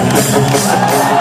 Everyone's